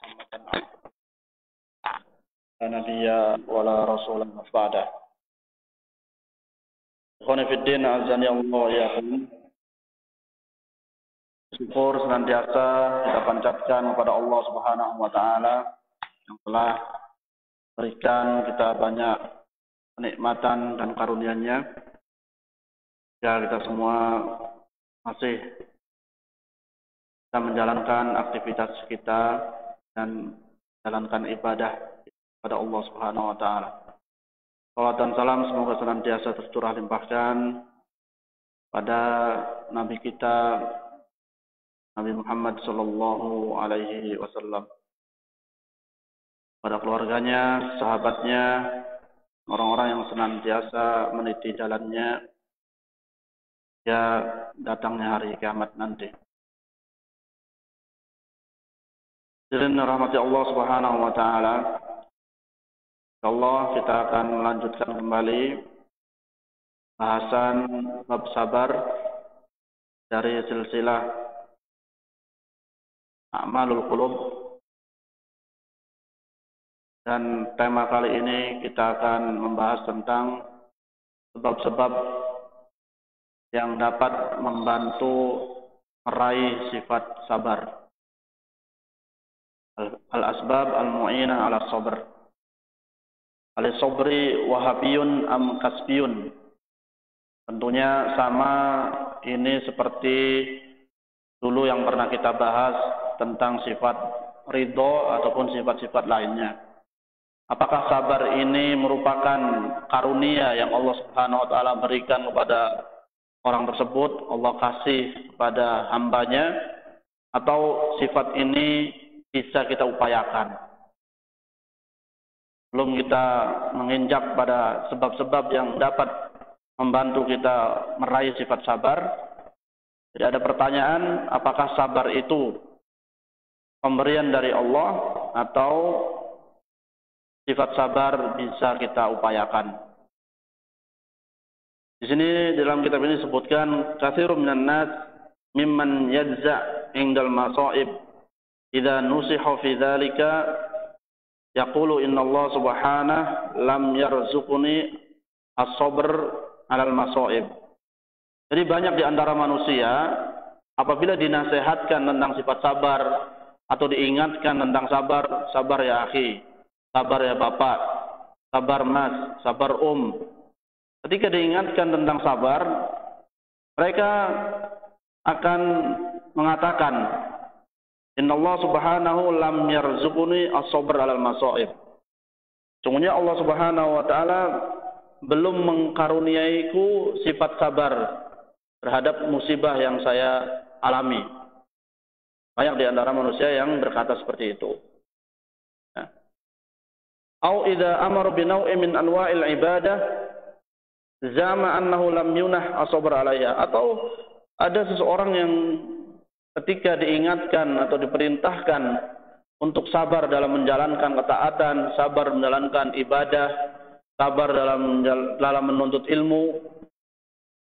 محمدا لا نبي ولا رسول بعده Ikhwan Fiddin azani Allah ya Syukur senantiasa kita panjatkan kepada Allah Subhanahu wa taala yang telah berikan kita banyak kenikmatan dan karunia-Nya. Ya kita semua masih kita menjalankan aktivitas kita dan menjalankan ibadah kepada Allah Subhanahu wa taala. Salam dan salam semoga senantiasa tercurah limpahkan pada nabi kita Nabi Muhammad sallallahu alaihi wasallam pada keluarganya, sahabatnya, orang-orang yang senantiasa meniti jalannya ya datangnya hari kiamat nanti. Dengan rahmat Allah Subhanahu wa taala, Allah kita akan melanjutkan kembali bahasan bab sabar dari silsilah A'malul Qulub dan tema kali ini kita akan membahas tentang sebab-sebab yang dapat membantu meraih sifat sabar. Al-asbab al-mu'ina ala sabr al-sabri wahabiyun am kasbiyun. Tentunya sama ini seperti dulu yang pernah kita bahas tentang sifat ridho ataupun sifat-sifat lainnya. Apakah sabar ini merupakan karunia yang Allah Subhanahu wa taala berikan kepada orang tersebut, Allah kasih kepada hambanya atau sifat ini bisa kita upayakan? belum kita menginjak pada sebab-sebab yang dapat membantu kita meraih sifat sabar. Jadi ada pertanyaan, apakah sabar itu pemberian dari Allah atau sifat sabar bisa kita upayakan? Di sini dalam kitab ini disebutkan katsirun minan nas mimman yadza indal masaib idza nusiha fi dzalika yaqulu inna Allah subhanahu lam yarzuqni as-sabr 'alal masaib. Jadi banyak di antara manusia apabila dinasehatkan tentang sifat sabar atau diingatkan tentang sabar, sabar ya akhi, sabar ya bapak, sabar mas, sabar um. Ketika diingatkan tentang sabar, mereka akan mengatakan Inna Allah subhanahu lam yarzuquni as-sabr alal masaib. Sungguhnya Allah subhanahu wa ta'ala belum mengkaruniaiku sifat sabar terhadap musibah yang saya alami. Banyak di antara manusia yang berkata seperti itu. Ya. Au idza amara bi naw'in min anwa'il ibadah zama annahu lam yunah as-sabr atau ada seseorang yang ketika diingatkan atau diperintahkan untuk sabar dalam menjalankan ketaatan, sabar menjalankan ibadah, sabar dalam dalam menuntut ilmu,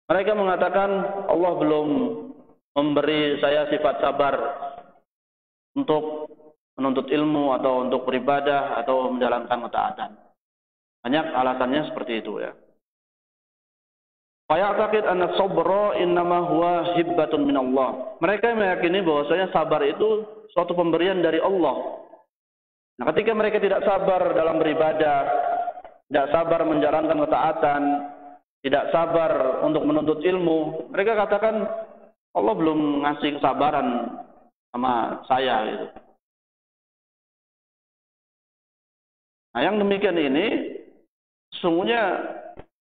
mereka mengatakan Allah belum memberi saya sifat sabar untuk menuntut ilmu atau untuk beribadah atau menjalankan ketaatan. Banyak alasannya seperti itu ya. Fayaqtaqid anna sabra innama huwa hibbatun min Allah. Mereka meyakini bahwasanya sabar itu suatu pemberian dari Allah. Nah, ketika mereka tidak sabar dalam beribadah, tidak sabar menjalankan ketaatan, tidak sabar untuk menuntut ilmu, mereka katakan Allah belum ngasih kesabaran sama saya gitu. Nah, yang demikian ini sesungguhnya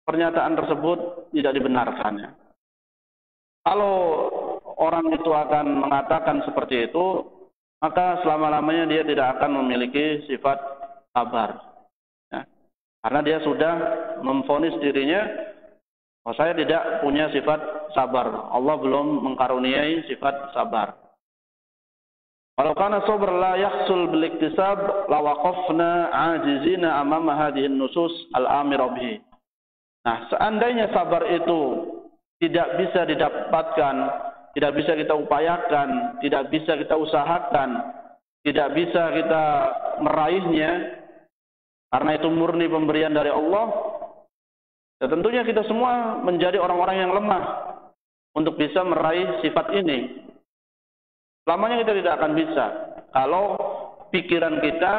pernyataan tersebut tidak dibenarkan ya. Kalau orang itu akan mengatakan seperti itu, maka selama-lamanya dia tidak akan memiliki sifat sabar. Ya. Karena dia sudah memfonis dirinya, oh saya tidak punya sifat sabar. Allah belum mengkaruniai sifat sabar. Kalau karena sabar la yahsul bil iktisab la waqafna ajizina amama hadhihi nusus al-amira. Nah, seandainya sabar itu tidak bisa didapatkan, tidak bisa kita upayakan, tidak bisa kita usahakan, tidak bisa kita meraihnya karena itu murni pemberian dari Allah, ya tentunya kita semua menjadi orang-orang yang lemah untuk bisa meraih sifat ini. Selamanya kita tidak akan bisa kalau pikiran kita,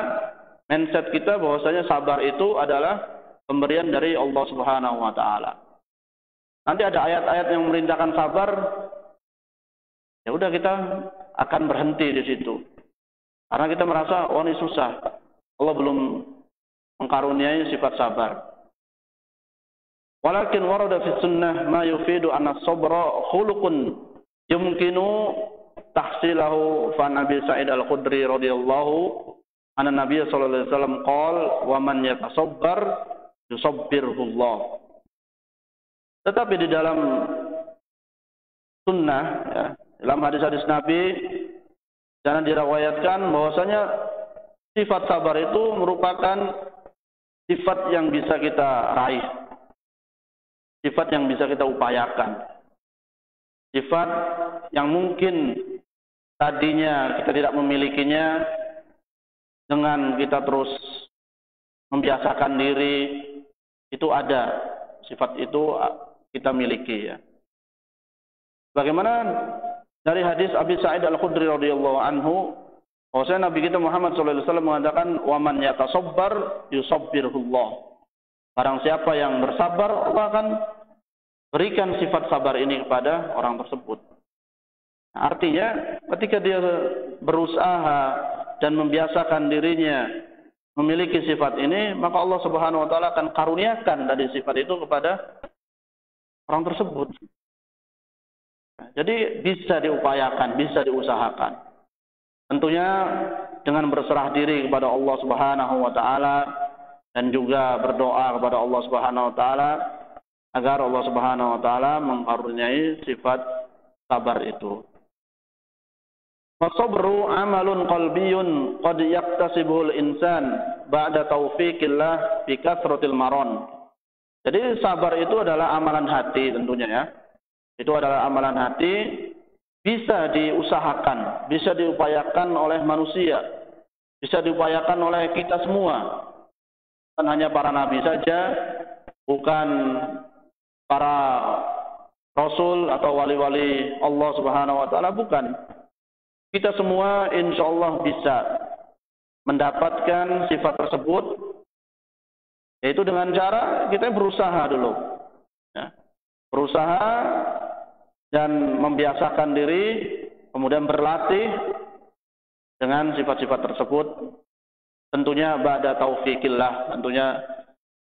mindset kita bahwasanya sabar itu adalah pemberian dari Allah Subhanahu wa taala. Nanti ada ayat-ayat yang merintahkan sabar, ya udah kita akan berhenti di situ. Karena kita merasa oh ini susah. Allah belum mengkaruniai sifat sabar. Walakin warada fi sunnah ma yufidu anna sabra khuluqun yumkinu tahsilahu fa Nabi Sa'id Al-Khudri radhiyallahu anna Nabi sallallahu alaihi wasallam qol wa man yatasabbar yusabbirhu Allah. Tetapi di dalam sunnah ya, dalam hadis-hadis Nabi jangan dirawayatkan bahwasanya sifat sabar itu merupakan sifat yang bisa kita raih, sifat yang bisa kita upayakan, sifat yang mungkin tadinya kita tidak memilikinya dengan kita terus membiasakan diri itu ada sifat itu kita miliki ya. Bagaimana dari hadis Abi Sa'id Al-Khudri radhiyallahu anhu Bahwasanya Nabi kita Muhammad SAW mengatakan, "Waman yatasabbar yusabbirullah." Barang siapa yang bersabar, Allah akan berikan sifat sabar ini kepada orang tersebut. Artinya, ketika dia berusaha dan membiasakan dirinya memiliki sifat ini, maka Allah Subhanahu wa taala akan karuniakan dari sifat itu kepada orang tersebut. Jadi bisa diupayakan, bisa diusahakan. Tentunya dengan berserah diri kepada Allah Subhanahu wa taala dan juga berdoa kepada Allah Subhanahu wa taala agar Allah Subhanahu wa taala mengkaruniai sifat sabar itu. Fasabru amalun qalbiyun qad yaktasibuhu al-insan ba'da taufiqillah fi kathratil maron. Jadi sabar itu adalah amalan hati tentunya ya. Itu adalah amalan hati bisa diusahakan, bisa diupayakan oleh manusia, bisa diupayakan oleh kita semua. Bukan hanya para nabi saja, bukan para rasul atau wali-wali Allah Subhanahu wa taala bukan. Kita semua insya Allah bisa mendapatkan sifat tersebut yaitu dengan cara kita berusaha dulu. Ya. Berusaha dan membiasakan diri, kemudian berlatih dengan sifat-sifat tersebut. Tentunya ba'da taufikillah, tentunya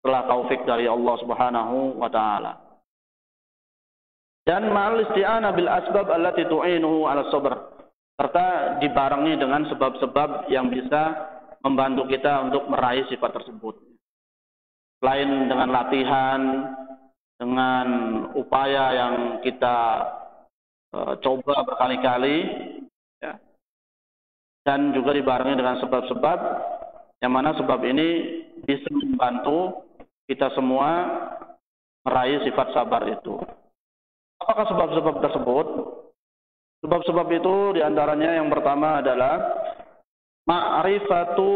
setelah taufik dari Allah Subhanahu wa taala. Dan ma'al isti'anah bil asbab allati tu'inuhu 'ala sabr. Serta dibarengi dengan sebab-sebab yang bisa membantu kita untuk meraih sifat tersebut. Selain dengan latihan, dengan upaya yang kita uh, coba berkali-kali ya. dan juga dibarengi dengan sebab-sebab yang mana sebab ini bisa membantu kita semua meraih sifat sabar itu. Apakah sebab-sebab tersebut? Sebab-sebab itu di antaranya yang pertama adalah ma'rifatu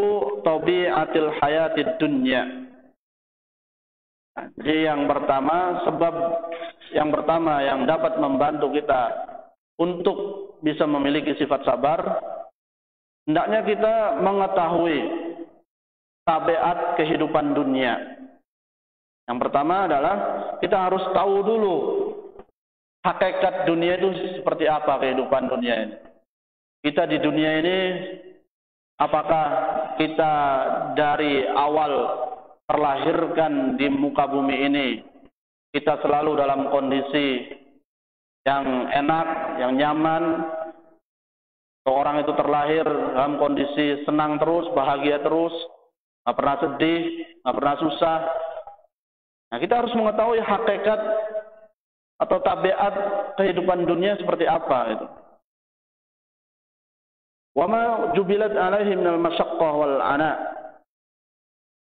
tabi'atil hayatid dunya jadi yang pertama sebab yang pertama yang dapat membantu kita untuk bisa memiliki sifat sabar hendaknya kita mengetahui tabiat kehidupan dunia. Yang pertama adalah kita harus tahu dulu hakikat dunia itu seperti apa kehidupan dunia ini. Kita di dunia ini apakah kita dari awal terlahirkan di muka bumi ini kita selalu dalam kondisi yang enak, yang nyaman. Seorang itu terlahir dalam kondisi senang terus, bahagia terus, nggak pernah sedih, nggak pernah susah. Nah, kita harus mengetahui hakikat atau tabiat kehidupan dunia seperti apa itu. Wa ma jubilat alaihi minal wal ana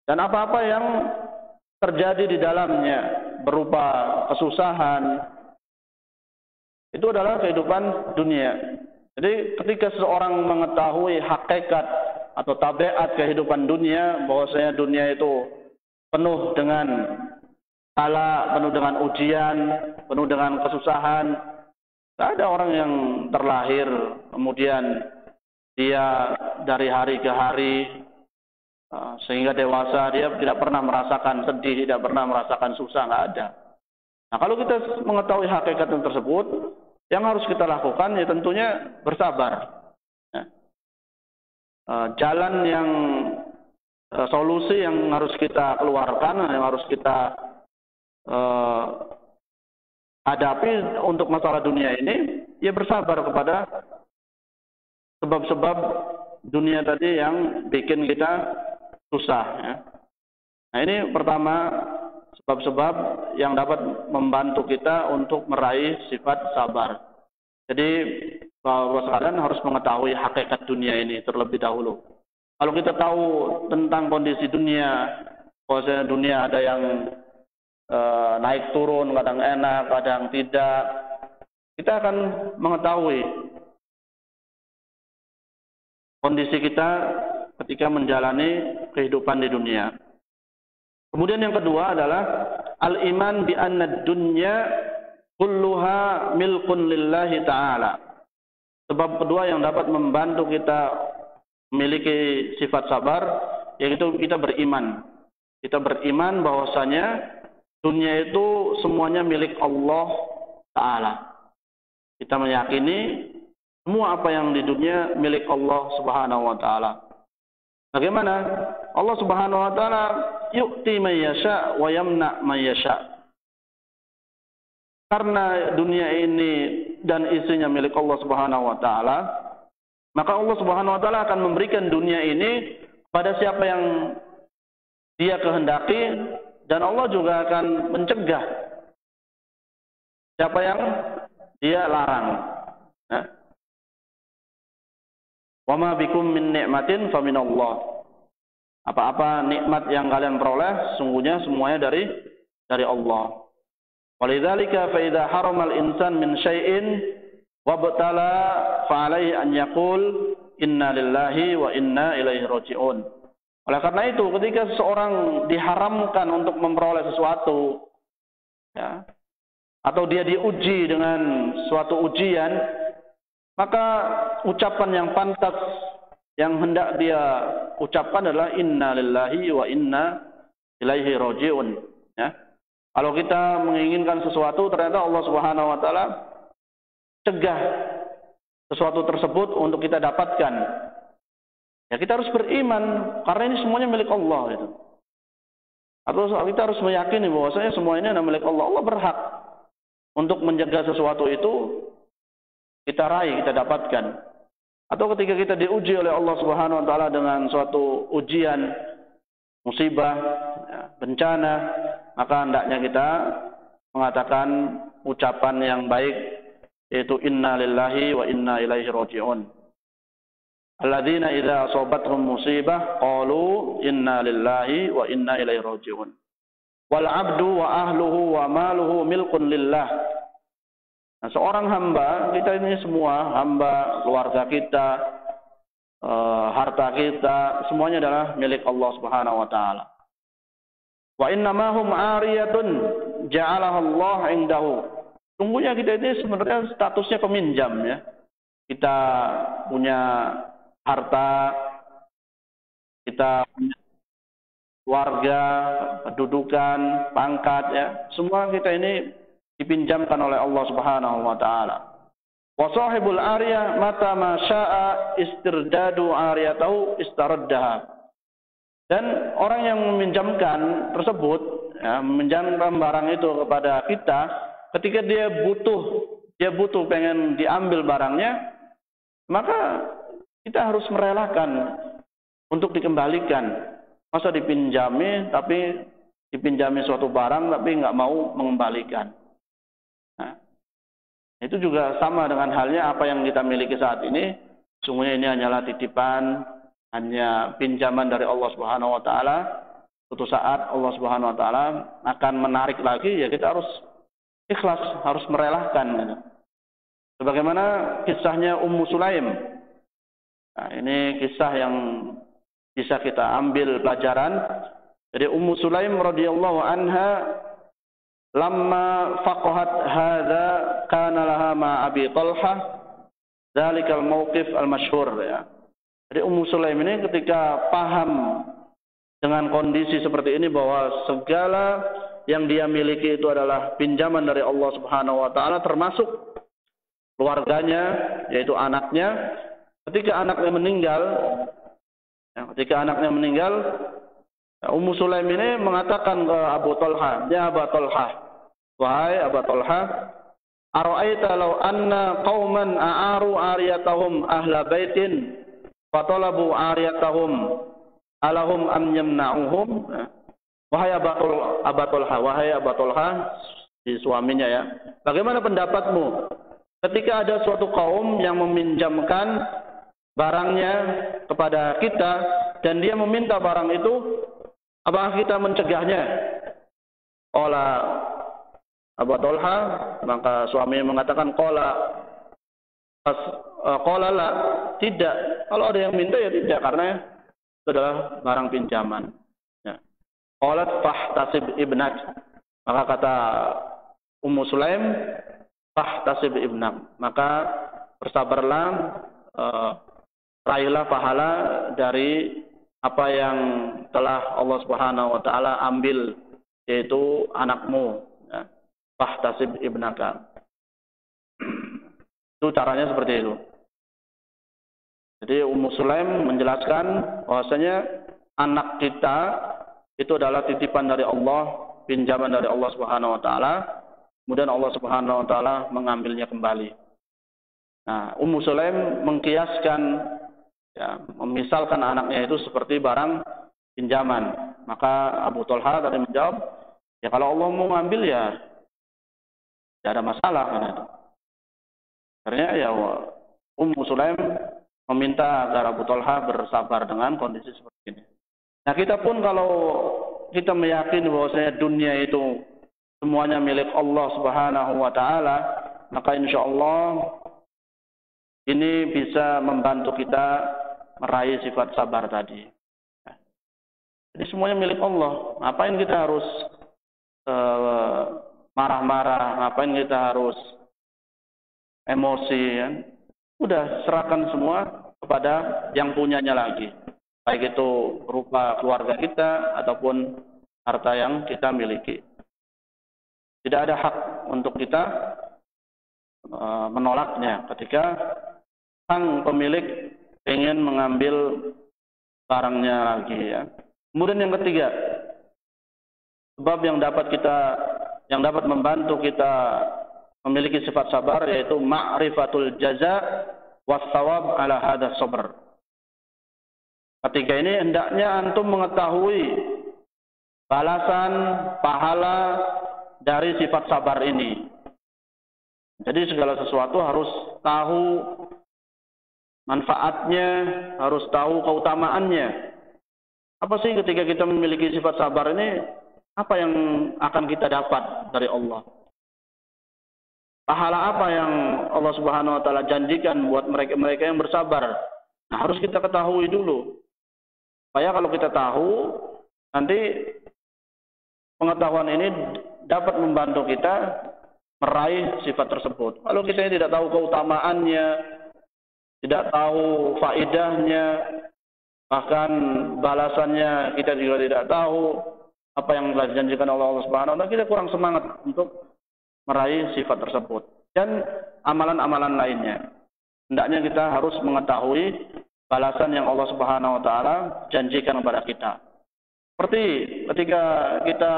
dan apa-apa yang terjadi di dalamnya berupa kesusahan itu adalah kehidupan dunia. Jadi ketika seseorang mengetahui hakikat atau tabiat kehidupan dunia, bahwasanya dunia itu penuh dengan kala, penuh dengan ujian, penuh dengan kesusahan. Tidak ada orang yang terlahir kemudian dia dari hari ke hari uh, sehingga dewasa dia tidak pernah merasakan sedih, tidak pernah merasakan susah, nggak ada. Nah kalau kita mengetahui hakikat yang tersebut, yang harus kita lakukan ya tentunya bersabar. Ya. Uh, jalan yang uh, solusi yang harus kita keluarkan, yang harus kita hadapi untuk masalah dunia ini, ya bersabar kepada sebab-sebab dunia tadi yang bikin kita susah ya. Nah ini pertama sebab-sebab yang dapat membantu kita untuk meraih sifat sabar. Jadi bahwa sekalian harus mengetahui hakikat dunia ini terlebih dahulu. Kalau kita tahu tentang kondisi dunia, bahwa dunia ada yang e, naik turun, kadang enak, kadang tidak, kita akan mengetahui kondisi kita ketika menjalani kehidupan di dunia. Kemudian yang kedua adalah al-iman bi anna dunya kulluha milkun lillahi ta'ala. Sebab kedua yang dapat membantu kita memiliki sifat sabar yaitu kita beriman. Kita beriman bahwasanya dunia itu semuanya milik Allah taala. Kita meyakini semua apa yang di dunia milik Allah Subhanahu wa taala. Bagaimana? Allah Subhanahu wa taala yu'ti man yasha wa yamna. Karena dunia ini dan isinya milik Allah Subhanahu wa taala, maka Allah Subhanahu wa taala akan memberikan dunia ini pada siapa yang dia kehendaki dan Allah juga akan mencegah siapa yang dia larang. Nah, Wa ma bikum min ni'matin fa min Allah. Apa-apa nikmat yang kalian peroleh sungguhnya semuanya dari dari Allah. Walidzalika fa idza haramal insan min syai'in wa batala fa alaihi an yaqul inna lillahi wa inna ilaihi raji'un. Oleh karena itu ketika seseorang diharamkan untuk memperoleh sesuatu ya atau dia diuji dengan suatu ujian maka ucapan yang pantas yang hendak dia ucapkan adalah inna lillahi wa inna ilaihi rajiun ya. Kalau kita menginginkan sesuatu ternyata Allah Subhanahu wa taala cegah sesuatu tersebut untuk kita dapatkan ya kita harus beriman karena ini semuanya milik Allah itu atau kita harus meyakini bahwasanya semua ini adalah milik Allah Allah berhak untuk menjaga sesuatu itu kita raih, kita dapatkan. Atau ketika kita diuji oleh Allah Subhanahu wa taala dengan suatu ujian, musibah, ya, bencana, maka hendaknya kita mengatakan ucapan yang baik yaitu inna lillahi wa inna ilaihi raji'un. Alladzina idza asabatuhum musibah qalu inna lillahi wa inna ilaihi raji'un. Wal 'abdu wa ahluhu wa maluhu milkun lillah Nah, seorang hamba, kita ini semua hamba, keluarga kita, e, harta kita, semuanya adalah milik Allah Subhanahu wa taala. Wa innamahum 'ariyatun ja'alaha Allah 'indahu. Sungguhnya kita ini sebenarnya statusnya peminjam ya. Kita punya harta, kita punya keluarga, kedudukan, pangkat ya. Semua kita ini dipinjamkan oleh Allah Subhanahu wa taala. Wa sahibul arya mata ma syaa istirdadu ariyatahu istaraddaha. Dan orang yang meminjamkan tersebut, ya, meminjamkan barang itu kepada kita, ketika dia butuh, dia butuh pengen diambil barangnya, maka kita harus merelakan untuk dikembalikan. Masa dipinjami, tapi dipinjami suatu barang, tapi nggak mau mengembalikan. Nah, itu juga sama dengan halnya apa yang kita miliki saat ini. Sungguhnya ini hanyalah titipan, hanya pinjaman dari Allah Subhanahu wa taala. Suatu saat Allah Subhanahu wa taala akan menarik lagi ya kita harus ikhlas, harus merelakan gitu. Sebagaimana kisahnya Ummu Sulaim. Nah, ini kisah yang bisa kita ambil pelajaran. Jadi Ummu Sulaim radhiyallahu anha lamma faqahat hadza kana laha ma Abi Talha dzalikal mauqif al-masyhur ya. Jadi Ummu Sulaim ini ketika paham dengan kondisi seperti ini bahwa segala yang dia miliki itu adalah pinjaman dari Allah Subhanahu wa taala termasuk keluarganya yaitu anaknya ketika anaknya meninggal ya, ketika anaknya meninggal Ummu Sulaim ini mengatakan ke Abu Talha ya Abu Talha wahai Abu Talha ara'aita law anna qauman a'aru ariyatahum ahla baitin fatalabu ariyatahum alahum am yamna'uhum Wahai Abatul Abatulha, wahai Abatulha, si suaminya ya. Bagaimana pendapatmu ketika ada suatu kaum yang meminjamkan barangnya kepada kita dan dia meminta barang itu, apakah kita mencegahnya? Ola Abu Talha, maka suami mengatakan kola pas kola lah tidak. Kalau ada yang minta ya tidak karena itu adalah barang pinjaman. Qalat fahtasib ibnak. Maka kata Ummu Sulaim, fahtasib ibnak. Maka bersabarlah, uh, raihlah pahala dari apa yang telah Allah Subhanahu wa taala ambil yaitu anakmu. Ya. Fahtasib ibnaka. itu caranya seperti itu. Jadi Ummu Sulaim menjelaskan bahwasanya anak kita itu adalah titipan dari Allah, pinjaman dari Allah Subhanahu wa taala. Kemudian Allah Subhanahu wa taala mengambilnya kembali. Nah, Ummu Sulaim mengkiaskan ya, memisalkan anaknya itu seperti barang pinjaman. Maka Abu Talha tadi menjawab, ya kalau Allah mau ngambil ya tidak ada masalah kan itu. Ternyata ya Ummu Sulaim meminta agar Abu Talha bersabar dengan kondisi seperti ini. Nah kita pun kalau kita meyakini bahwasanya dunia itu semuanya milik Allah Subhanahu wa taala, maka insya Allah ini bisa membantu kita meraih sifat sabar tadi. Jadi semuanya milik Allah. Ngapain kita harus eh, marah-marah? Uh, ngapain kita harus emosi? Ya? Udah serahkan semua kepada yang punyanya lagi baik itu berupa keluarga kita ataupun harta yang kita miliki. Tidak ada hak untuk kita e, menolaknya ketika sang pemilik ingin mengambil barangnya lagi ya. Kemudian yang ketiga, sebab yang dapat kita yang dapat membantu kita memiliki sifat sabar yaitu ma'rifatul jaza was ala hadha sabr. Ketiga ini hendaknya antum mengetahui balasan pahala dari sifat sabar ini. Jadi segala sesuatu harus tahu manfaatnya, harus tahu keutamaannya. Apa sih ketika kita memiliki sifat sabar ini, apa yang akan kita dapat dari Allah? Pahala apa yang Allah Subhanahu wa taala janjikan buat mereka-mereka yang bersabar? Nah, harus kita ketahui dulu. Supaya kalau kita tahu, nanti pengetahuan ini dapat membantu kita meraih sifat tersebut. Kalau kita tidak tahu keutamaannya, tidak tahu faedahnya, bahkan balasannya kita juga tidak tahu apa yang telah dijanjikan Allah, Allah Subhanahu wa kita kurang semangat untuk meraih sifat tersebut dan amalan-amalan lainnya. Hendaknya kita harus mengetahui balasan yang Allah Subhanahu wa taala janjikan kepada kita. Seperti ketika kita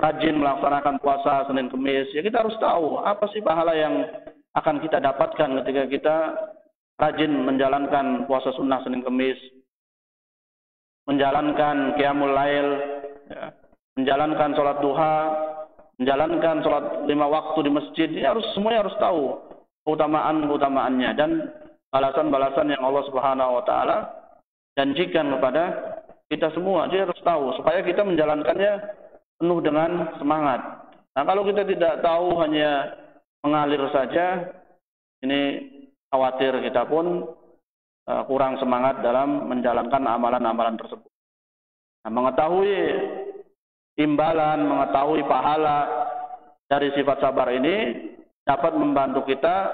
rajin melaksanakan puasa Senin Kemis, ya kita harus tahu apa sih pahala yang akan kita dapatkan ketika kita rajin menjalankan puasa sunnah Senin Kemis, menjalankan qiyamul lail, ya, menjalankan sholat duha, menjalankan sholat lima waktu di masjid, ya harus semuanya harus tahu keutamaan keutamaannya dan balasan-balasan yang Allah Subhanahu wa taala janjikan kepada kita semua. Dia harus tahu supaya kita menjalankannya penuh dengan semangat. Nah, kalau kita tidak tahu hanya mengalir saja, ini khawatir kita pun uh, kurang semangat dalam menjalankan amalan-amalan tersebut. Nah, mengetahui imbalan, mengetahui pahala dari sifat sabar ini dapat membantu kita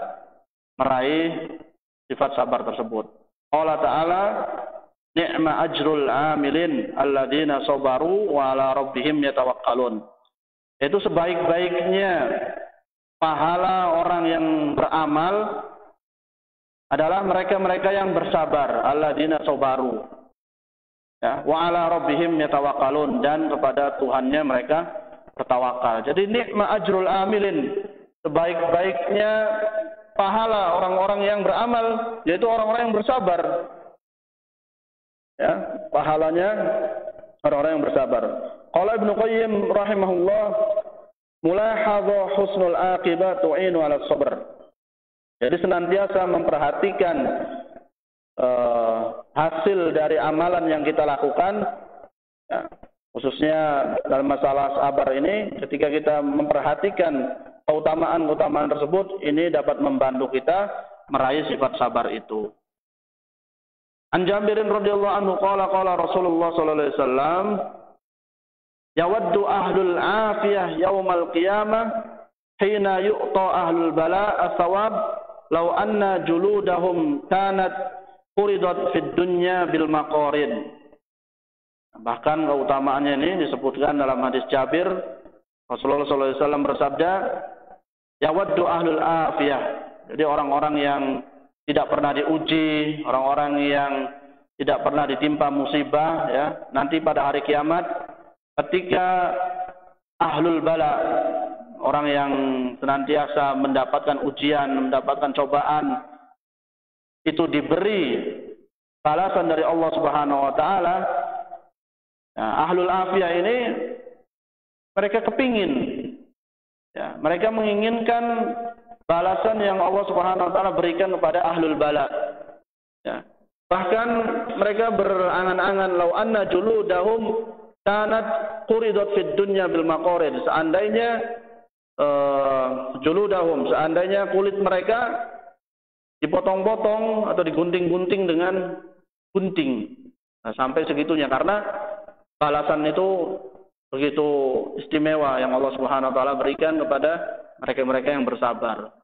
meraih sifat sabar tersebut. Allah Ta'ala ni'ma ajrul amilin alladzina sabaru wa ala rabbihim yatawakkalun. Itu sebaik-baiknya pahala orang yang beramal adalah mereka-mereka yang bersabar, alladzina sabaru. Ya, wa ala rabbihim yatawakkalun. Dan kepada Tuhannya mereka bertawakal. Jadi nikma ajrul amilin, sebaik-baiknya pahala orang-orang yang beramal yaitu orang-orang yang bersabar. Ya pahalanya orang-orang yang bersabar. Qala ibnu qayyim rahimahullah mulahadha husnul aqibah tu'inu ala sabr jadi senantiasa memperhatikan uh, hasil dari amalan yang kita lakukan ya, khususnya dalam masalah sabar ini ketika kita memperhatikan keutamaan-keutamaan tersebut ini dapat membantu kita meraih sifat sabar itu. An Jabirin radhiyallahu anhu qala qala Rasulullah sallallahu alaihi wasallam yawaddu ahlul afiyah yaumal qiyamah hina yu'ta ahlul bala athawab law anna juludahum kanat quridat fid dunya bil maqarid bahkan keutamaannya ini disebutkan dalam hadis Jabir Rasulullah wasallam bersabda yawaddu ahlul afiyah. Jadi orang-orang yang tidak pernah diuji, orang-orang yang tidak pernah ditimpa musibah ya, nanti pada hari kiamat ketika ahlul bala orang yang senantiasa mendapatkan ujian, mendapatkan cobaan itu diberi balasan dari Allah Subhanahu wa taala. Nah, ahlul afiyah ini mereka kepingin ya, mereka menginginkan balasan yang Allah Subhanahu wa taala berikan kepada ahlul bala. Ya. Bahkan mereka berangan-angan lau anna juludahum kanat quridat fid dunya bil maqarid. Seandainya uh, juludahum, seandainya kulit mereka dipotong-potong atau digunting-gunting dengan gunting. Nah, sampai segitunya karena balasan itu begitu istimewa yang Allah Subhanahu wa taala berikan kepada mereka-mereka yang bersabar.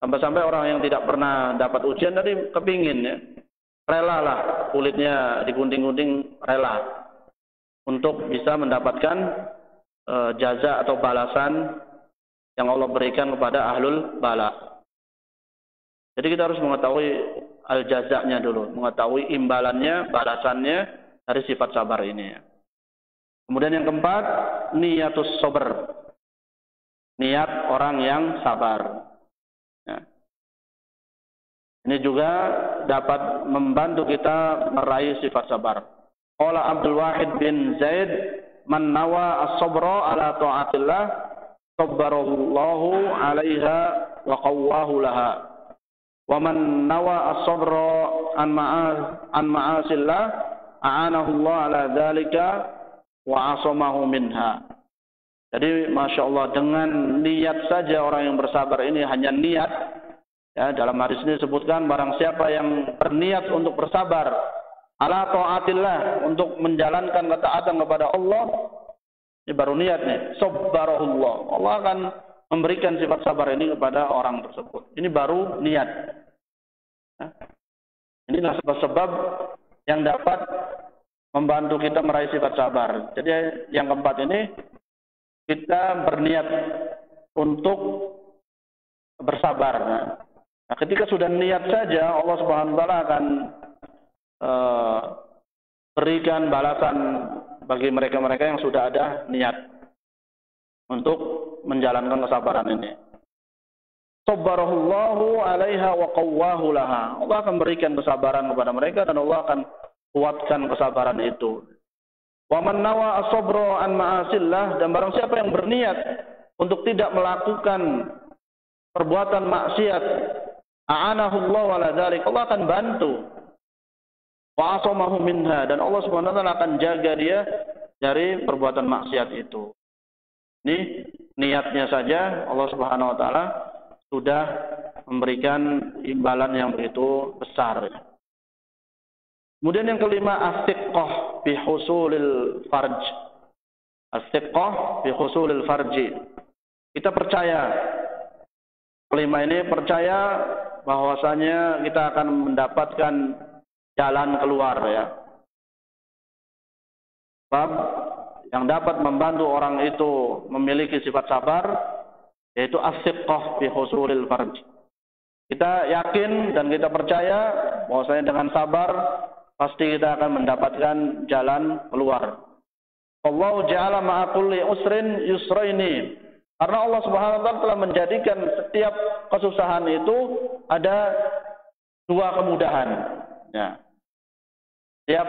Sampai-sampai orang yang tidak pernah dapat ujian tadi kepingin ya. Rela lah kulitnya digunting-gunting rela untuk bisa mendapatkan e, jaza atau balasan yang Allah berikan kepada ahlul bala. Jadi kita harus mengetahui al jazanya dulu, mengetahui imbalannya, balasannya dari sifat sabar ini. Kemudian yang keempat, niatus sober niat orang yang sabar. Ya. Ini juga dapat membantu kita meraih sifat sabar. Qala Abdul Wahid bin Zaid, "Man nawa as-sabra ala ta'atillah, sabbarallahu 'alaiha wa qawwahu laha. Wa man nawa as-sabra an ma'as an ma'asillah, a'anahu Allah 'ala dzalika wa 'asamahu minha." Jadi masya Allah dengan niat saja orang yang bersabar ini hanya niat. Ya, dalam hadis ini disebutkan barang siapa yang berniat untuk bersabar ala taatillah untuk menjalankan ketaatan kepada Allah ini baru niat nih. Sabbarahullah Allah akan memberikan sifat sabar ini kepada orang tersebut. Ini baru niat. Ya. inilah sebab-sebab yang dapat membantu kita meraih sifat sabar. Jadi yang keempat ini kita berniat untuk bersabar. Nah, ketika sudah niat saja Allah Subhanahu wa taala akan uh, berikan balasan bagi mereka-mereka yang sudah ada niat untuk menjalankan kesabaran ini. Sabbarahullahu 'alaiha wa qawwahu laha. Allah akan berikan kesabaran kepada mereka dan Allah akan kuatkan kesabaran itu. Wa man nawa as-sabra an ma'asillah dan barang siapa yang berniat untuk tidak melakukan perbuatan maksiat, a'anahu Allah wa dzalik. Allah akan bantu. Wa minha dan Allah Subhanahu wa taala akan jaga dia dari perbuatan maksiat itu. Ini niatnya saja Allah Subhanahu wa taala sudah memberikan imbalan yang begitu besar. Kemudian yang kelima astiqoh bi husulil farj. Astiqoh bi husulil farji. Kita percaya kelima ini percaya bahwasanya kita akan mendapatkan jalan keluar ya. Sebab yang dapat membantu orang itu memiliki sifat sabar yaitu as-siqqah bi husulil farj. Kita yakin dan kita percaya bahwasanya dengan sabar pasti kita akan mendapatkan jalan keluar. Allah ja'ala ma'a kulli usrin yusraini. Karena Allah Subhanahu wa taala telah menjadikan setiap kesusahan itu ada dua kemudahan. Ya. Setiap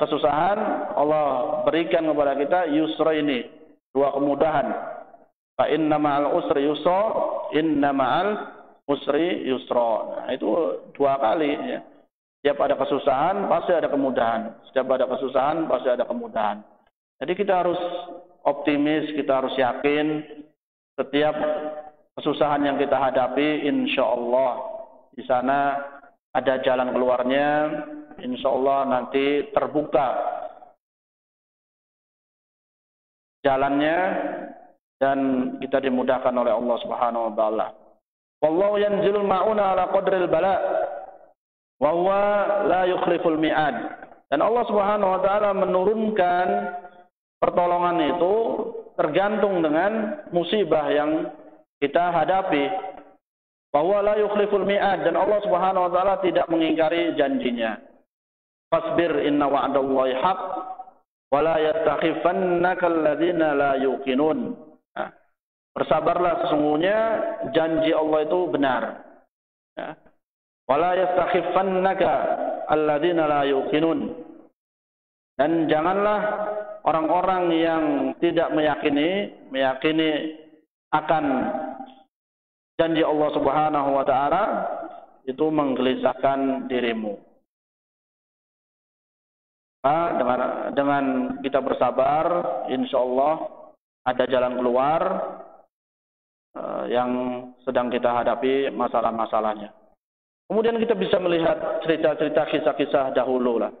kesusahan Allah berikan kepada kita yusra ini, dua kemudahan. Fa inna ma'al usri yusra, inna ma'al usri yusra. Nah, itu dua kali ya. Setiap ada kesusahan pasti ada kemudahan. Setiap ada kesusahan pasti ada kemudahan. Jadi kita harus optimis, kita harus yakin setiap kesusahan yang kita hadapi insya Allah di sana ada jalan keluarnya insya Allah nanti terbuka jalannya dan kita dimudahkan oleh Allah Subhanahu wa taala. Wallahu yanzilul ma'una ala qadril bala wa huwa la yukhliful mi'ad. Dan Allah Subhanahu wa taala menurunkan pertolongan itu tergantung dengan musibah yang kita hadapi. Bahwa la yukhliful mi'ad dan Allah Subhanahu wa taala tidak mengingkari janjinya. Fasbir inna wa'dallahi haq wa la yastakhifannaka alladhina la yuqinun. Nah, bersabarlah sesungguhnya janji Allah itu benar. Ya. Wa la yastakhifannaka alladhina la yuqinun. Dan janganlah orang-orang yang tidak meyakini meyakini akan janji Allah Subhanahu wa taala itu menggelisahkan dirimu. Dengan dengan kita bersabar, insya Allah ada jalan keluar uh, yang sedang kita hadapi masalah-masalahnya. Kemudian kita bisa melihat cerita-cerita kisah-kisah dahulu lah.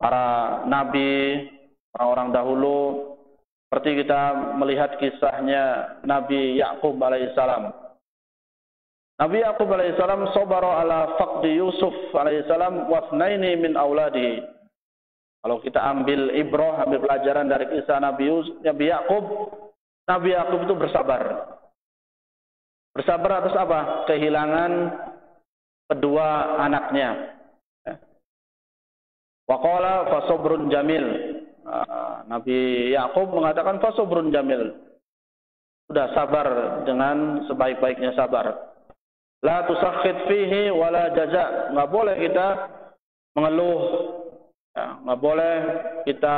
Para nabi, orang-orang dahulu, seperti kita melihat kisahnya Nabi Yakub alaihissalam. Nabi Yakub alaihissalam sabara ala faqdi Yusuf alaihissalam wasnaini min auladihi. Kalau kita ambil ibrah, ambil pelajaran dari kisah Nabi Yusuf, Nabi Yakub, Nabi Yakub itu bersabar. Bersabar atas apa? Kehilangan kedua anaknya. Waqala fasobrun jamil. Ah, Nabi Yakub mengatakan fasobrun jamil. Sudah sabar dengan sebaik-baiknya sabar. La tusakhit fihi wala jaza. Enggak boleh kita mengeluh Ya, nggak boleh kita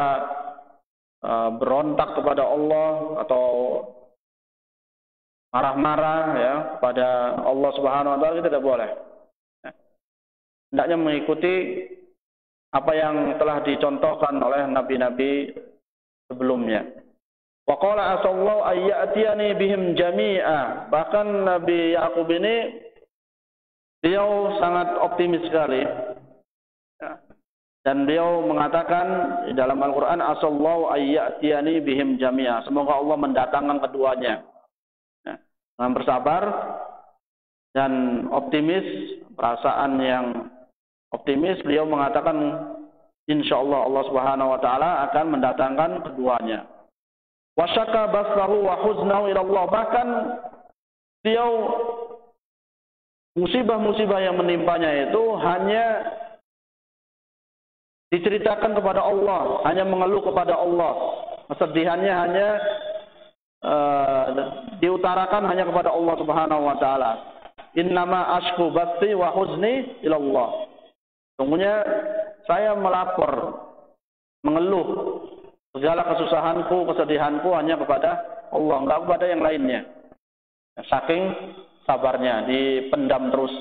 uh, berontak kepada Allah atau marah-marah ya kepada Allah Subhanahu wa taala tidak boleh. Ya. Hendaknya mengikuti apa yang telah dicontohkan oleh nabi-nabi sebelumnya. Wa qala asallahu ayyatiyani bihim jami'a. Bahkan Nabi Yakub ini beliau sangat optimis sekali dan beliau mengatakan dalam Al-Quran, Asallahu ayyatiyani bihim jami'a. Semoga Allah mendatangkan keduanya. Nah, dengan bersabar dan optimis, perasaan yang optimis, beliau mengatakan, Insya Allah Allah Subhanahu Wa Taala akan mendatangkan keduanya. Wasyaka basrahu wa huznahu ilallah. Bahkan beliau musibah-musibah yang menimpanya itu hanya diceritakan kepada Allah, hanya mengeluh kepada Allah. Kesedihannya hanya uh, diutarakan hanya kepada Allah Subhanahu wa taala. Innama ashku basti wa huzni ilallah. Sungguhnya saya melapor, mengeluh segala kesusahanku, kesedihanku hanya kepada Allah, enggak kepada yang lainnya. Saking sabarnya, dipendam terus.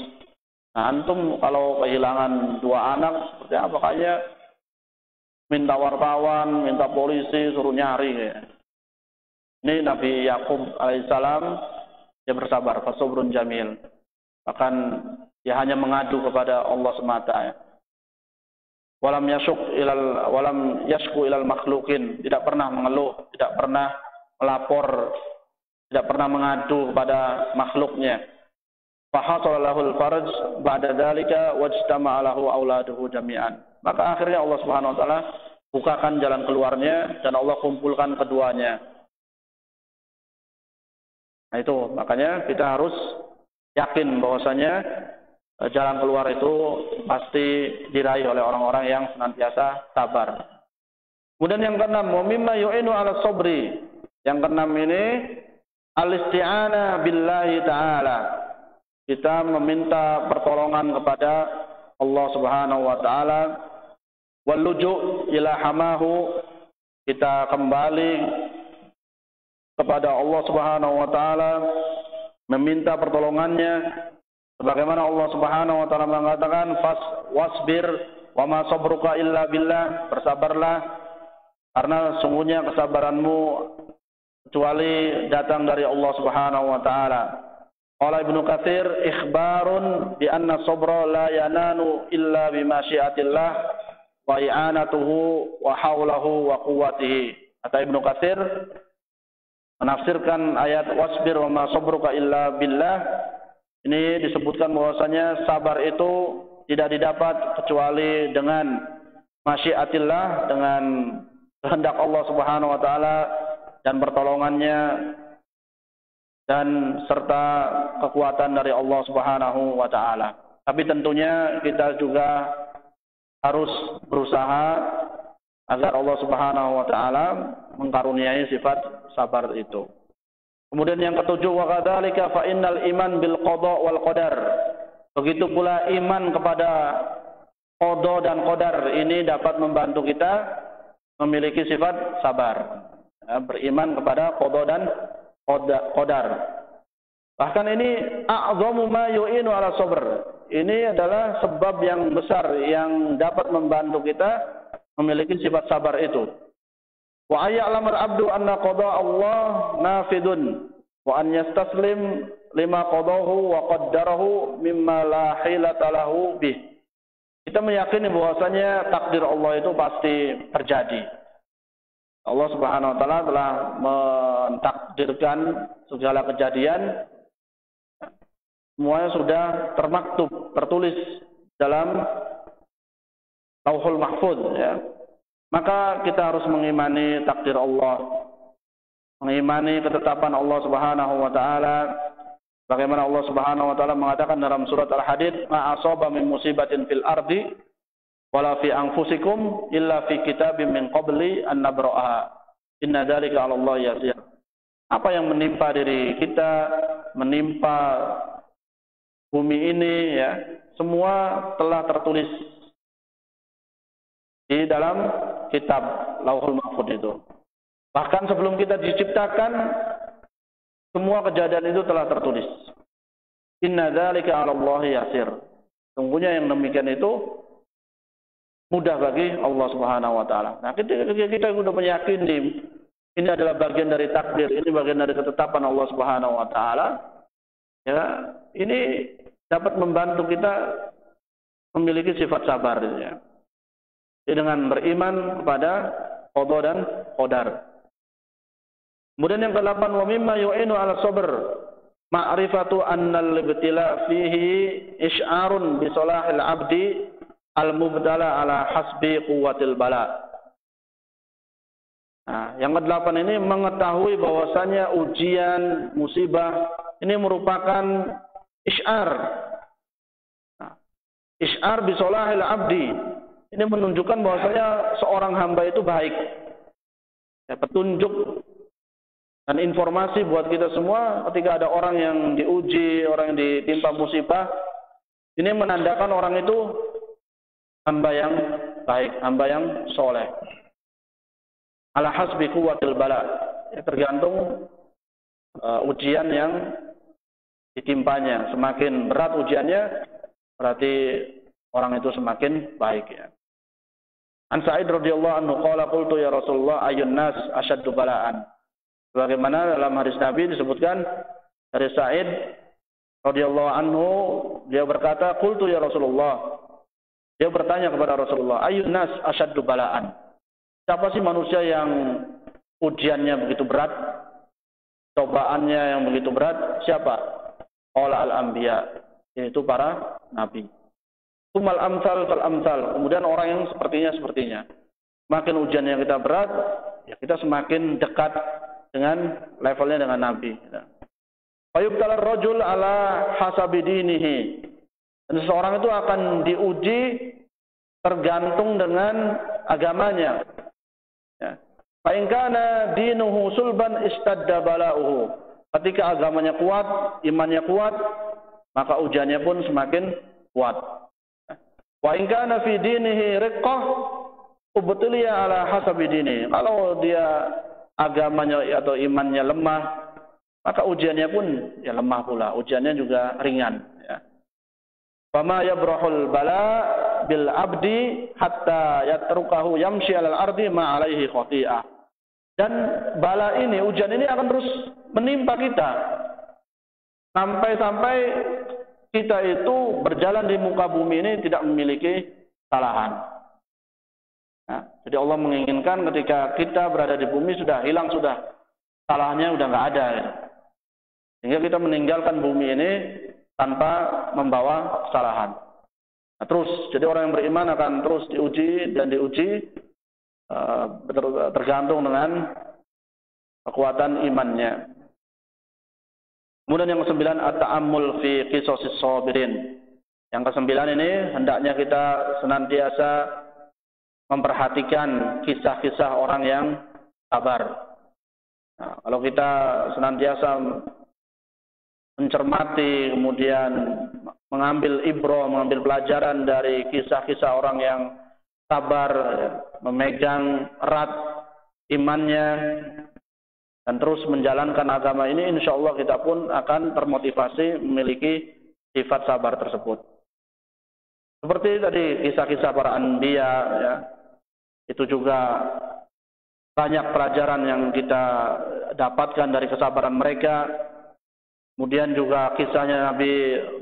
Nah, antum kalau kehilangan dua anak seperti apa kayaknya minta wartawan, minta polisi, suruh nyari. Ya. Ini Nabi Yakub alaihissalam dia bersabar, fasobrun jamil. Bahkan dia hanya mengadu kepada Allah semata ya. Walam yasuk ilal walam yasku ilal makhlukin, tidak pernah mengeluh, tidak pernah melapor, tidak pernah mengadu kepada makhluknya. Fahasalahu al-farj ba'da dzalika wajtama'a lahu auladuhu jami'an. Maka akhirnya Allah Subhanahu wa taala bukakan jalan keluarnya dan Allah kumpulkan keduanya. Nah itu makanya kita harus yakin bahwasanya e, jalan keluar itu pasti diraih oleh orang-orang yang senantiasa sabar. Kemudian yang keenam, mimma yu'inu ala sabri. Yang keenam ini al-isti'ana billahi ta'ala. Kita meminta pertolongan kepada Allah Subhanahu wa taala wal luju' ila hamahu. Kita kembali kepada Allah Subhanahu wa taala meminta pertolongannya. Sebagaimana Allah Subhanahu wa taala mengatakan fas wasbir wa ma sabruka illa billah. Bersabarlah karena sungguhnya kesabaranmu kecuali datang dari Allah Subhanahu wa taala. Qala Ibnu Katsir ikhbarun bi anna sabra la yananu illa bi masyiatillah wa i'anatuhu wa haulahu wa quwwatihi. Kata Ibnu Katsir menafsirkan ayat wasbir wa ma sabruka illa billah ini disebutkan bahwasanya sabar itu tidak didapat kecuali dengan masyiatillah dengan kehendak Allah Subhanahu wa taala dan pertolongannya dan serta kekuatan dari Allah Subhanahu wa taala. Tapi tentunya kita juga harus berusaha agar Allah Subhanahu wa taala mengkaruniai sifat sabar itu. Kemudian yang ketujuh wa kadzalika fa innal iman bil qada wal qadar. Begitu pula iman kepada qada dan qadar ini dapat membantu kita memiliki sifat sabar. Ya, beriman kepada qada dan qadar. Bahkan ini a'zamu ma yu'inu ala sabr. Ini adalah sebab yang besar yang dapat membantu kita memiliki sifat sabar itu. Wa ayya'lamar abdu anna qada Allah nafidun wa an yastaslim lima qadahu wa qaddarahu mimma la hilata lahu bih. Kita meyakini bahwasanya takdir Allah itu pasti terjadi. Allah Subhanahu wa taala telah mentakdirkan segala kejadian semuanya sudah termaktub, tertulis dalam Lauhul Mahfuz ya. Maka kita harus mengimani takdir Allah, mengimani ketetapan Allah Subhanahu wa taala. Bagaimana Allah Subhanahu wa taala mengatakan dalam surat Al-Hadid, "Ma min musibatin fil ardi wala fi anfusikum illa fi kitabim min qabli an nabra'aha. Inna dzalika 'ala Allah yasir." Apa yang menimpa diri kita, menimpa bumi ini ya, semua telah tertulis di dalam kitab Lauhul Mahfud itu. Bahkan sebelum kita diciptakan semua kejadian itu telah tertulis. Inna dzalika 'ala Allah yasir. Sungguhnya yang demikian itu mudah bagi Allah Subhanahu wa taala. Nah, kita kita sudah meyakini ini adalah bagian dari takdir, ini bagian dari ketetapan Allah Subhanahu wa taala. Ya, ini dapat membantu kita memiliki sifat sabar ya dengan beriman kepada qada dan qadar. Kemudian yang ke-8 wa mimma yu'inu 'ala sabr ma'rifatu anna al-ibtila fihi isy'arun bi salahil 'abdi al-mubtala 'ala hasbi quwwatil bala. Nah, yang ke-8 ini mengetahui bahwasanya ujian, musibah ini merupakan isy'ar. Nah, isy'ar bi salahil 'abdi ini menunjukkan bahwasanya seorang hamba itu baik. Ya, petunjuk dan informasi buat kita semua ketika ada orang yang diuji, orang yang ditimpa musibah, ini menandakan orang itu hamba yang baik, hamba yang soleh. Ala hasbi kuwatil bala. Ya, tergantung uh, ujian yang ditimpanya. Semakin berat ujiannya, berarti orang itu semakin baik ya. An Sa'id radhiyallahu anhu qala qultu ya Rasulullah ayun nas asyaddu bala'an. Bagaimana dalam hadis Nabi disebutkan dari Sa'id radhiyallahu anhu dia berkata, "Qultu ya Rasulullah." Dia bertanya kepada Rasulullah, "Ayun nas asyaddu balaan?" Siapa sih manusia yang ujiannya begitu berat? Cobaannya yang begitu berat? Siapa? Qala al-anbiya, yaitu para nabi. Tumal amsal fal amsal. Kemudian orang yang sepertinya sepertinya. Makin ujian yang kita berat, ya kita semakin dekat dengan levelnya dengan Nabi. Fayubtala rajul ala hasabi dinihi. Dan seseorang itu akan diuji tergantung dengan agamanya. Ya. Fa'in dinuhu sulban istadda bala'uhu. Ketika agamanya kuat, imannya kuat, maka ujiannya pun semakin kuat. Wa in kana fi dinihi riqqah ubtuliya ala hasabi dini. Kalau dia agamanya atau imannya lemah, maka ujiannya pun ya lemah pula. Ujiannya juga ringan. Ya. Yabrahul bala bil abdi hatta yatrukahu yamshi alal ardi ma alaihi khati'ah. Dan bala ini, ujian ini akan terus menimpa kita. Sampai-sampai kita itu berjalan di muka bumi ini tidak memiliki kesalahan. Nah, jadi Allah menginginkan ketika kita berada di bumi sudah hilang sudah salahnya sudah nggak ada. Ya. Sehingga kita meninggalkan bumi ini tanpa membawa kesalahan. Nah, terus jadi orang yang beriman akan terus diuji dan diuji uh, tergantung dengan kekuatan imannya. Kemudian yang kesembilan at-ta'ammul fi qisasis sabirin. Yang kesembilan ini hendaknya kita senantiasa memperhatikan kisah-kisah orang yang sabar. Nah, kalau kita senantiasa mencermati, kemudian mengambil ibroh, mengambil pelajaran dari kisah-kisah orang yang sabar, memegang erat imannya, dan terus menjalankan agama ini, insya Allah kita pun akan termotivasi memiliki sifat sabar tersebut. Seperti tadi kisah-kisah para anbiya, ya, itu juga banyak pelajaran yang kita dapatkan dari kesabaran mereka. Kemudian juga kisahnya Nabi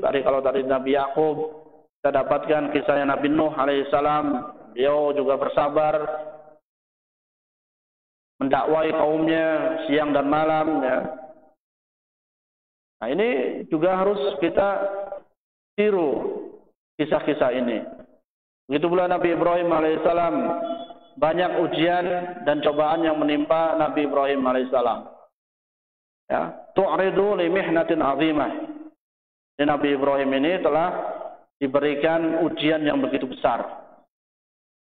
dari kalau dari Nabi Yakub kita dapatkan kisahnya Nabi Nuh alaihissalam. Beliau juga bersabar mendakwai kaumnya siang dan malam ya. Nah, ini juga harus kita tiru kisah-kisah ini. Begitu pula Nabi Ibrahim alaihissalam banyak ujian dan cobaan yang menimpa Nabi Ibrahim alaihissalam. Ya, tu'ridu li mihnatin azimah. Dan Nabi Ibrahim ini telah diberikan ujian yang begitu besar.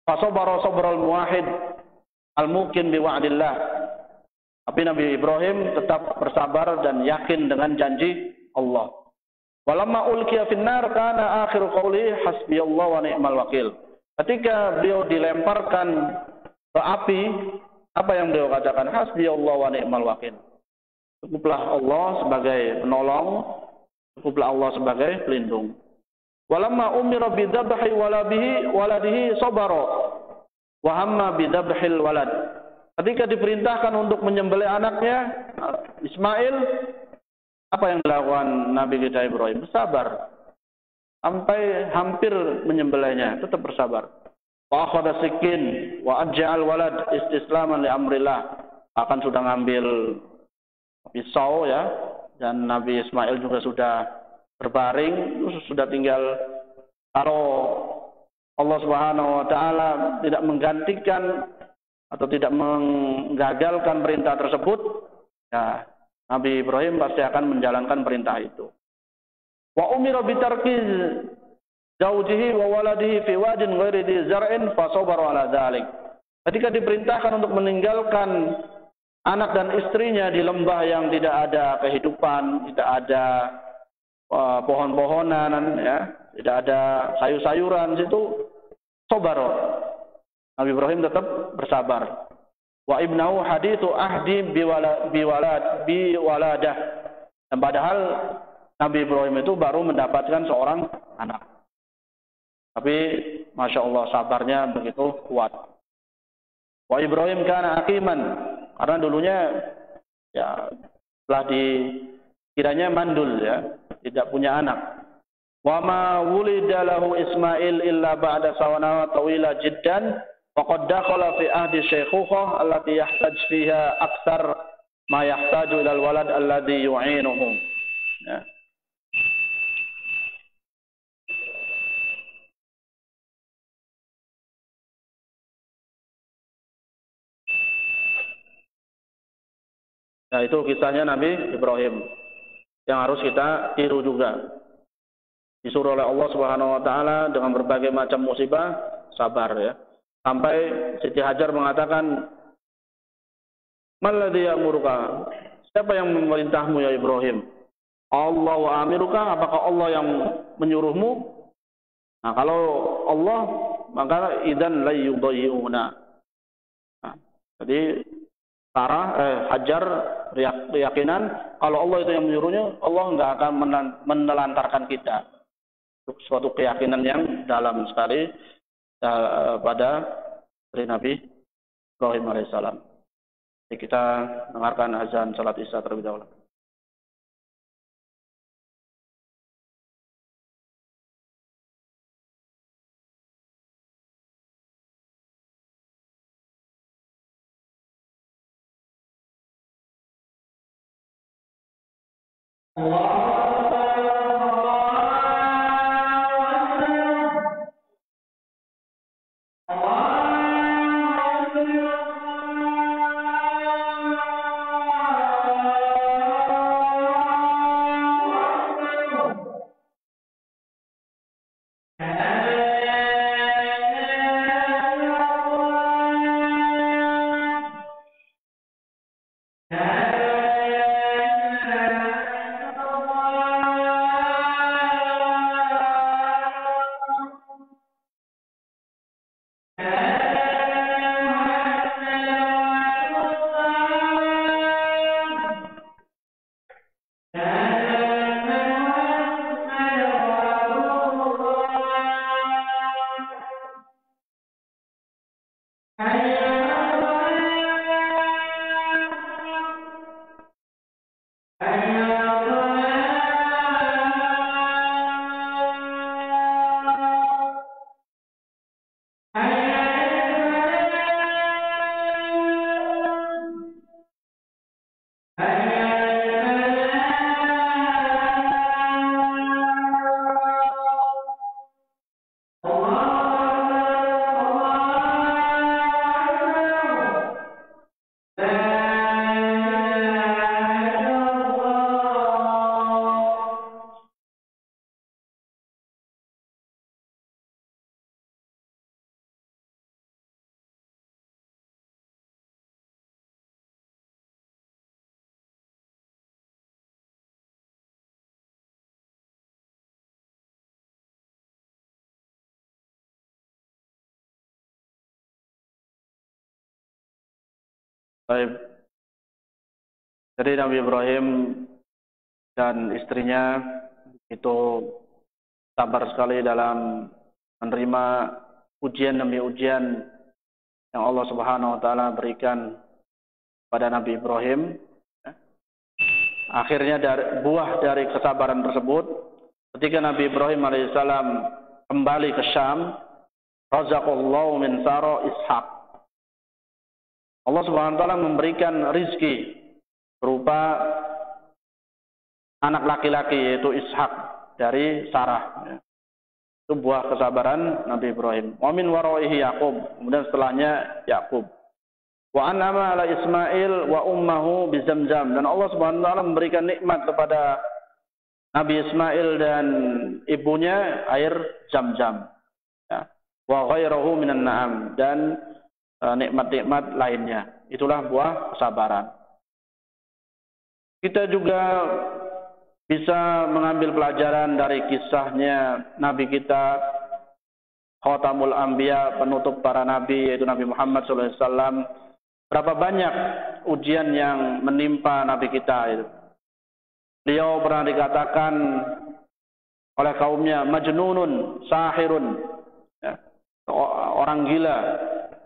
Fasobara sabral muwahid al-mukin biwa'dillah. Tapi Nabi Ibrahim tetap bersabar dan yakin dengan janji Allah. Walamma ulkiya finnar kana akhir qawli hasbiyallahu wa ni'mal wakil. Ketika beliau dilemparkan ke api, apa yang beliau katakan? Hasbi Allah wa ni'mal wakil. Cukuplah Allah sebagai penolong, cukuplah Allah sebagai pelindung. Walamma umira bidabhi walabihi waladihi sabara wa hamma bidabhil walad. Ketika diperintahkan untuk menyembelih anaknya Ismail, apa yang dilakukan Nabi kita Ibrahim? Bersabar sampai hampir menyembelihnya, tetap bersabar. Wa akhadha sikin wa aj'al walad istislaman li amrillah. Akan sudah ngambil pisau ya dan Nabi Ismail juga sudah berbaring, sudah tinggal kalau Allah Subhanahu wa taala tidak menggantikan atau tidak menggagalkan perintah tersebut, ya Nabi Ibrahim pasti akan menjalankan perintah itu. Wa umira bitarkiz zaujihi wa waladihi fi wadin ghairi di zar'in fa sabara ala dzalik. Ketika diperintahkan untuk meninggalkan anak dan istrinya di lembah yang tidak ada kehidupan, tidak ada uh, pohon-pohonan ya, tidak ada sayur-sayuran situ sabar. Nabi Ibrahim tetap bersabar. Wa ibnahu hadithu ahdi biwalad biwalad biwaladah. Dan padahal Nabi Ibrahim itu baru mendapatkan seorang anak. Tapi masya Allah sabarnya begitu kuat. Wa Ibrahim karena akiman karena dulunya ya telah dikiranya mandul ya tidak punya anak. Wa ma wulida lahu Ismail illa ba'da sawana tawila jiddan faqad dakhala fi ahdi syaykhukhah allati yahtaj fiha aktsar ma yahtaju ila al-walad alladhi yu'inuhu. Ya. Nah itu kisahnya Nabi Ibrahim yang harus kita tiru juga. Disuruh oleh Allah Subhanahu wa taala dengan berbagai macam musibah sabar ya. Sampai Siti Hajar mengatakan Maladhi ya'muruka? Siapa yang memerintahmu ya Ibrahim? Allah wa amiruka? Apakah Allah yang menyuruhmu? Nah, kalau Allah maka idan la yudayyi'una. Nah, jadi Sarah eh, Hajar keyakinan kalau Allah itu yang menyuruhnya, Allah nggak akan menelantarkan kita. Suatu keyakinan yang dalam sekali uh, pada dari Nabi Ibrahim alaihissalam. Jadi kita dengarkan azan salat Isya terlebih dahulu. Jadi Nabi Ibrahim dan istrinya itu sabar sekali dalam menerima ujian demi ujian yang Allah Subhanahu wa taala berikan pada Nabi Ibrahim. Akhirnya dari, buah dari kesabaran tersebut ketika Nabi Ibrahim alaihissalam kembali ke Syam, razaqallahu min Sara Ishaq Allah Subhanahu wa taala memberikan rizki berupa anak laki-laki yaitu Ishak dari Sarah. Itu buah kesabaran Nabi Ibrahim. Wa min waraihi Yaqub. Kemudian setelahnya Yakub. Wa anama ala Ismail wa ummahu bi Zamzam dan Allah Subhanahu wa taala memberikan nikmat kepada Nabi Ismail dan ibunya air Zamzam. Ya. Wa ghairahu minan na'am dan Eh, nikmat-nikmat lainnya. Itulah buah kesabaran. Kita juga bisa mengambil pelajaran dari kisahnya Nabi kita Khatamul Anbiya, penutup para nabi yaitu Nabi Muhammad SAW. Berapa banyak ujian yang menimpa Nabi kita itu. Beliau pernah dikatakan oleh kaumnya majnunun, sahirun, ya, orang gila,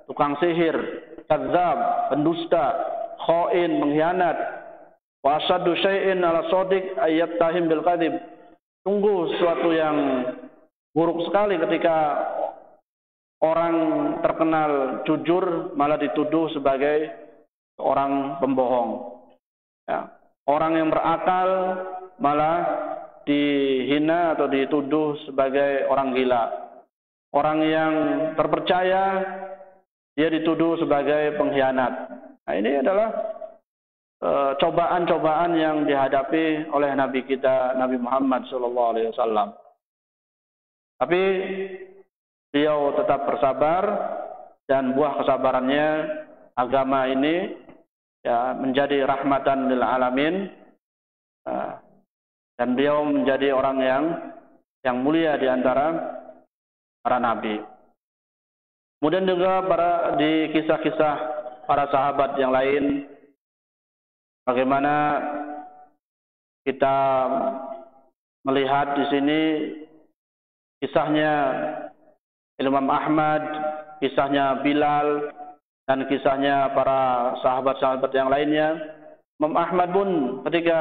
tukang sihir, kadzab, pendusta, khain, mengkhianat. Wa asaddu syai'in ala shadiq ayat tahim bil kadhib. sungguh sesuatu yang buruk sekali ketika orang terkenal jujur malah dituduh sebagai orang pembohong. Ya. Orang yang berakal malah dihina atau dituduh sebagai orang gila. Orang yang terpercaya dia dituduh sebagai pengkhianat. Nah, ini adalah cobaan-cobaan uh, yang dihadapi oleh Nabi kita Nabi Muhammad SAW. Tapi beliau tetap bersabar dan buah kesabarannya agama ini ya menjadi rahmatan lil alamin uh, dan beliau menjadi orang yang yang mulia di antara para nabi. Kemudian juga para di kisah-kisah para sahabat yang lain bagaimana kita melihat di sini kisahnya Imam Ahmad, kisahnya Bilal dan kisahnya para sahabat-sahabat yang lainnya. Imam Ahmad pun ketika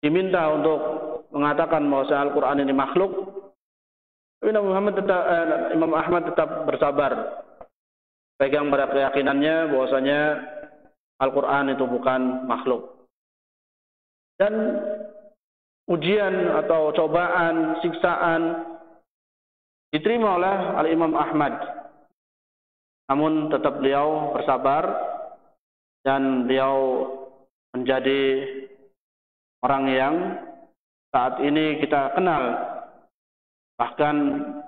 diminta untuk mengatakan bahwa Al-Quran ini makhluk, Imam Muhammad tetap, eh, Imam Ahmad tetap bersabar, pegang pada keyakinannya bahwasanya Al-Quran itu bukan makhluk. Dan ujian atau cobaan, siksaan diterima oleh Al-Imam Ahmad. Namun tetap beliau bersabar dan beliau menjadi orang yang saat ini kita kenal. Bahkan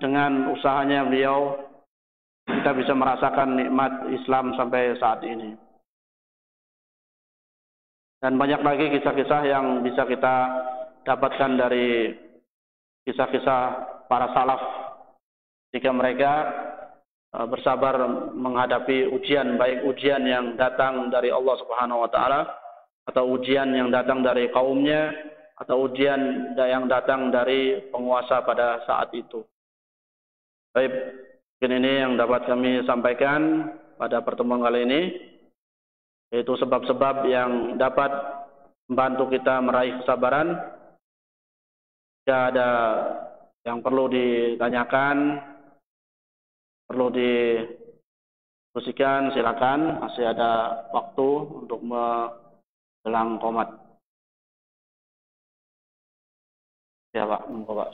dengan usahanya beliau kita bisa merasakan nikmat Islam sampai saat ini. Dan banyak lagi kisah-kisah yang bisa kita dapatkan dari kisah-kisah para salaf jika mereka e, bersabar menghadapi ujian baik ujian yang datang dari Allah Subhanahu wa taala atau ujian yang datang dari kaumnya atau ujian yang datang dari penguasa pada saat itu. Baik, mungkin ini yang dapat kami sampaikan pada pertemuan kali ini yaitu sebab-sebab yang dapat membantu kita meraih kesabaran jika ada yang perlu ditanyakan, perlu diskusikan, silakan. Masih ada waktu untuk menjelang komat. Ya Pak, monggo Pak.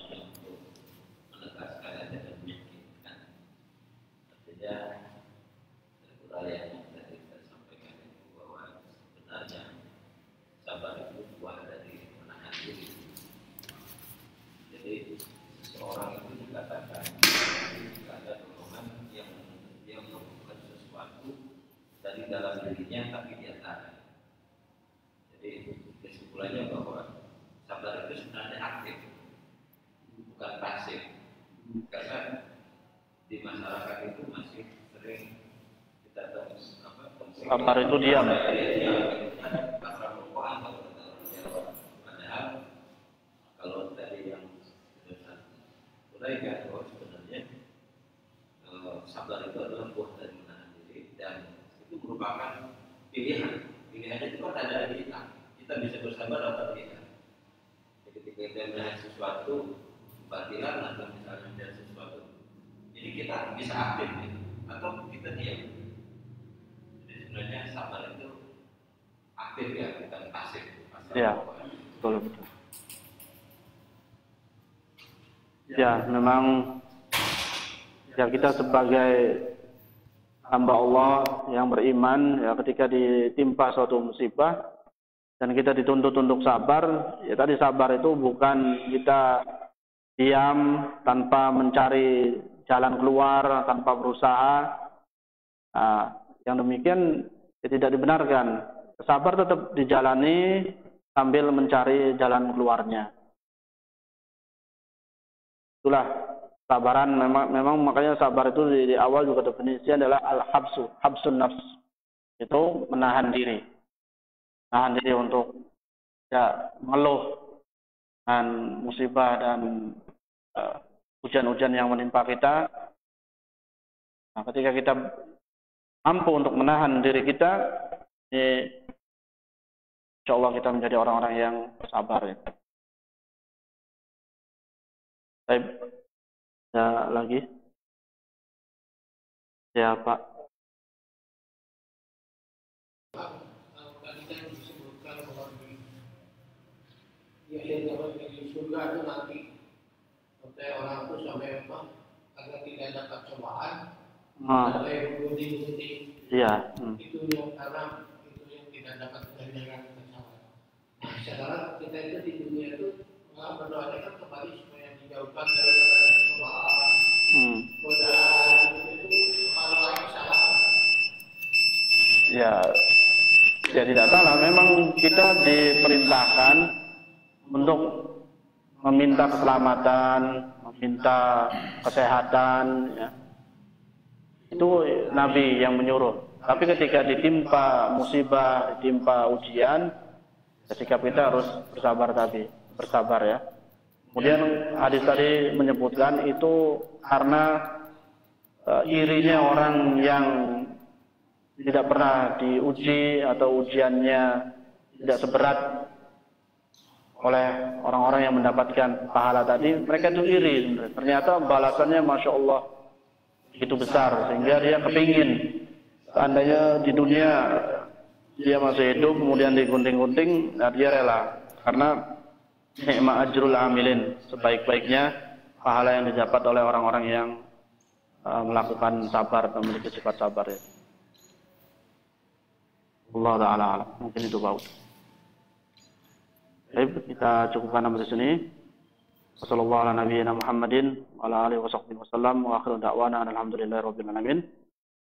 Dalam dirinya tapi dia tahan. Jadi kesimpulannya bahwa sabar itu sebenarnya aktif, bukan pasif. Karena di masyarakat itu masih sering kita tahu apa sabar itu diam. Padahal kalau tadi yang mulai sebenarnya eh, sabar itu merupakan pilihan. Pilihannya itu kan ada di kita. Kita bisa bersabar atau tidak. Jadi ketika kita melihat sesuatu, batilan atau misalnya melihat sesuatu, jadi kita bisa aktif gitu. atau kita diam. Jadi sebenarnya sabar itu aktif ya, bukan pasif. Iya, betul betul. Ya, memang ya kita sebagai hamba Allah yang beriman ya ketika ditimpa suatu musibah dan kita dituntut untuk sabar ya tadi sabar itu bukan kita diam tanpa mencari jalan keluar tanpa berusaha. Nah, yang demikian ya tidak dibenarkan. Sabar tetap dijalani sambil mencari jalan keluarnya. Itulah Sabaran memang memang makanya sabar itu di, di awal juga definisi adalah al-habsu, habsun nafs. Itu menahan diri. Menahan diri untuk ya mengeluh dan musibah dan uh, hujan-hujan yang menimpa kita. Nah, ketika kita mampu untuk menahan diri kita, ini insya Allah kita menjadi orang-orang yang sabar. Ya. Ya lagi. Ya, yang di surga itu nanti sampai orang itu sampai apa agar tidak dapat cobaan Ah, sampai gunting-gunting iya. Hmm. itu yang karena itu yang tidak dapat ganjaran kesalahan. Nah, sekarang kita itu di dunia itu berdoa kan kembali supaya dijauhkan dari Ya, ya tidak salah. Memang kita diperintahkan untuk meminta keselamatan, meminta kesehatan. Ya. Itu Nabi yang menyuruh. Tapi ketika ditimpa musibah, ditimpa ujian, ketika kita harus bersabar tadi, bersabar ya. Kemudian hadis tadi menyebutkan itu karena eh, irinya orang yang tidak pernah diuji atau ujiannya tidak seberat oleh orang-orang yang mendapatkan pahala tadi, mereka itu iri. Ternyata balasannya masya Allah begitu besar sehingga dia kepingin seandainya di dunia dia masih hidup kemudian digunting-gunting, nah dia rela karena nikmat ajrul amilin sebaik-baiknya pahala yang didapat oleh orang-orang yang uh, melakukan sabar atau memiliki sifat sabar ya. Allah taala. Mungkin itu Pak. Baik, kita cukupkan sampai di sini.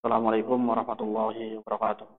Assalamualaikum warahmatullahi wabarakatuh.